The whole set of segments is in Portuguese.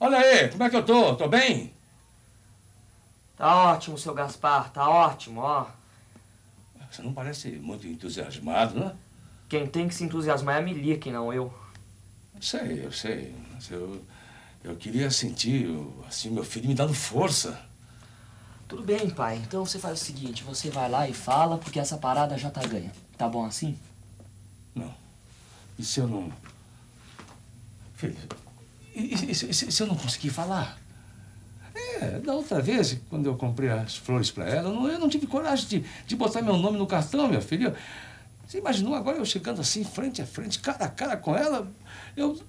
Olha aí, como é que eu tô? Tô bem? Tá ótimo, seu Gaspar, tá ótimo, ó. Você não parece muito entusiasmado, né? Quem tem que se entusiasmar é a Milique, não eu. Sei, eu sei. Mas eu, eu queria sentir, assim, meu filho me dando força. Tudo bem, pai. Então você faz o seguinte, você vai lá e fala, porque essa parada já tá ganha. Tá bom assim? Não. E se eu não... Filho, e, se, se eu não conseguir falar? É, da outra vez, quando eu comprei as flores para ela, eu não, eu não tive coragem de, de botar meu nome no cartão, minha filha. Você imaginou agora eu chegando assim, frente a frente, cara a cara com ela? Eu.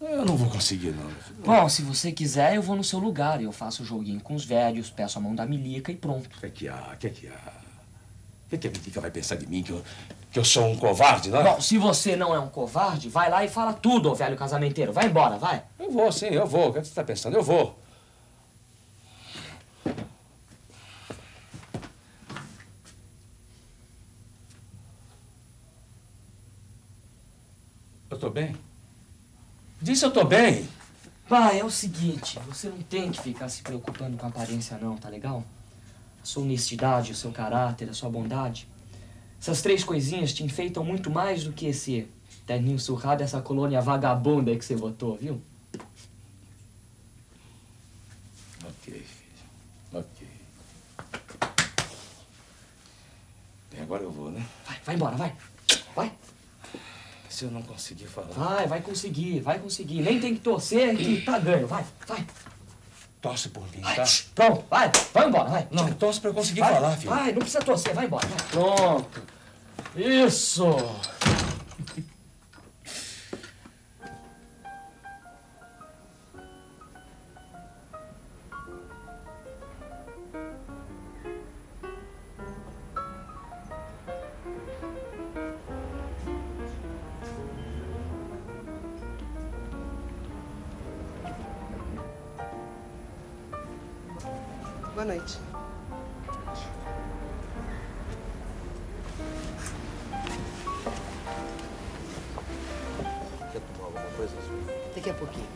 Eu não vou conseguir, não. Bom, se você quiser, eu vou no seu lugar. Eu faço o joguinho com os velhos, peço a mão da Milica e pronto. O que é que há? O que é que há? O que, é que a Milica vai pensar de mim? Que eu, que eu sou um covarde, não é? Bom, se você não é um covarde, vai lá e fala tudo, ô velho casamenteiro. Vai embora, vai. Eu vou, sim, eu vou. O que, é que você está pensando? Eu vou. Eu tô bem? Diz se eu tô bem. Pai, é o seguinte, você não tem que ficar se preocupando com a aparência não, tá legal? A sua honestidade, o seu caráter, a sua bondade. Essas três coisinhas te enfeitam muito mais do que esse terninho surrado, essa colônia vagabunda que você botou, viu? Ok, filho. Ok. Bem, agora eu vou, né? Vai, vai embora. Vai. Se eu não conseguir falar. Vai, vai conseguir, vai conseguir. Nem tem que torcer que tá ganho. Vai, vai. Torce por mim, Vai. tá? Pronto, vai, vai embora, vai. Não, torce pra eu conseguir vai, falar, filho. Vai, não precisa torcer, vai embora, vai. Pronto. Isso. Boa noite. Quer tomar alguma coisa? Daqui a pouquinho.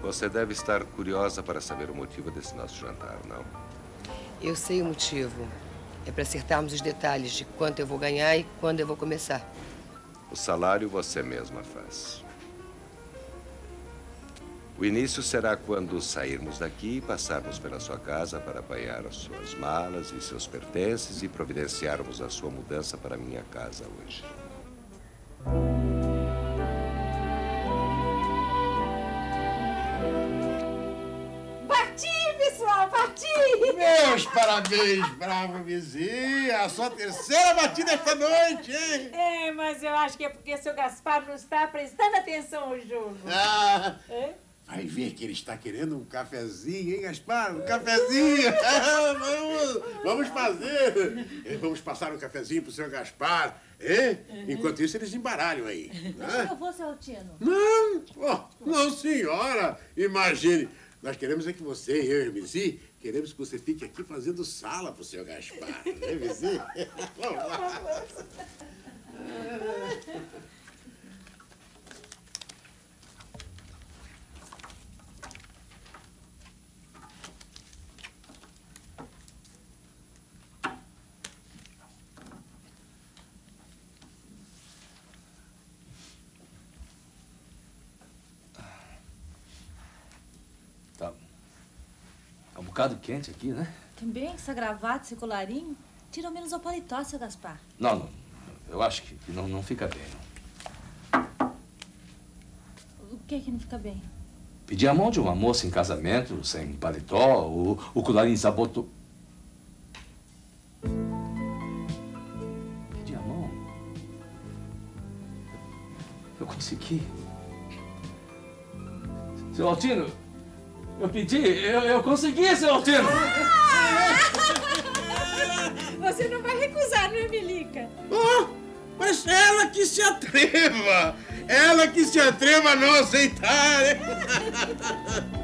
Você deve estar curiosa para saber o motivo desse nosso jantar, não? Eu sei o motivo. É para acertarmos os detalhes de quanto eu vou ganhar e quando eu vou começar. O salário você mesma faz. O início será quando sairmos daqui e passarmos pela sua casa para apanhar as suas malas e seus pertences e providenciarmos a sua mudança para minha casa hoje. Parti, pessoal, parti! Meus parabéns, brava vizinha. A sua terceira batida esta noite, hein? É, mas eu acho que é porque seu Gaspar não está prestando atenção ao jogo. Ah, É? Vai ver que ele está querendo um cafezinho, hein, Gaspar? Um cafezinho. vamos, vamos fazer. Vamos passar um cafezinho pro senhor Gaspar, hein? Enquanto isso, eles embaralham aí. né? Eu vou, seu Altino. Não, oh, não, senhora. Imagine. Nós queremos é que você, eu e a Mizi, queremos que você fique aqui fazendo sala pro senhor Gaspar. Né, Mizi? Vamos lá. Bocado quente aqui, né? Também, essa gravata, esse colarinho. Tira ao menos o paletó, seu Gaspar. Não, não. Eu acho que, que não, não fica bem. O que que não fica bem? Pedir a mão de uma moça em casamento, sem paletó, o, o colarinho desabotou. Pedir a mão? Eu consegui. Seu Altino, eu pedi, eu, eu consegui, seu Altino! Você não vai recusar, não é, Melica? Oh, mas ela que se atreva! Ela que se atreva a não aceitar!